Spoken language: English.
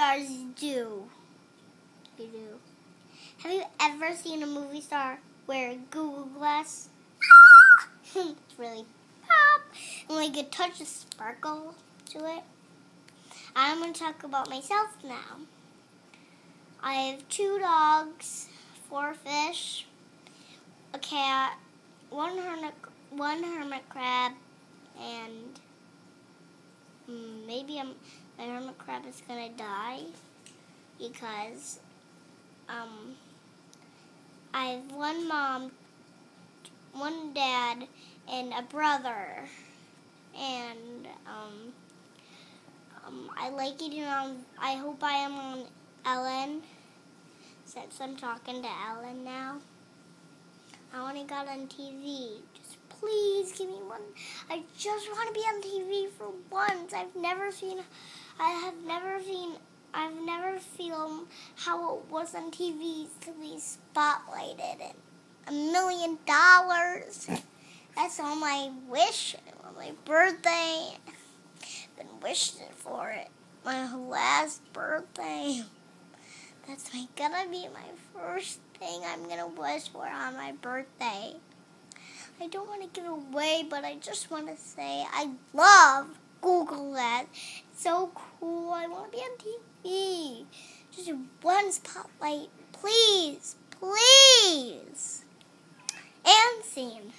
stars do. You do. Have you ever seen a movie star wear Google Glass? it's really pop. And like a touch of sparkle to it. I'm going to talk about myself now. I have two dogs, four fish, a cat, one hermit, one hermit crab, and mm, maybe I'm, my hermit crab is gonna die because um, I have one mom, one dad, and a brother, and um, um, I like eating on. I hope I am on Ellen, since I'm talking to Ellen now. I only got on TV. Give me one. I just want to be on TV for once. I've never seen. I have never seen. I've never filmed how it was on TV to be spotlighted and a million dollars. That's all my wish on my birthday. Been wishing for it my last birthday. That's my, gonna be my first thing I'm gonna wish for on my birthday. I don't want to give away, but I just want to say I love Google that. It's so cool. I want to be on TV. Just one spotlight, please, please. And scene.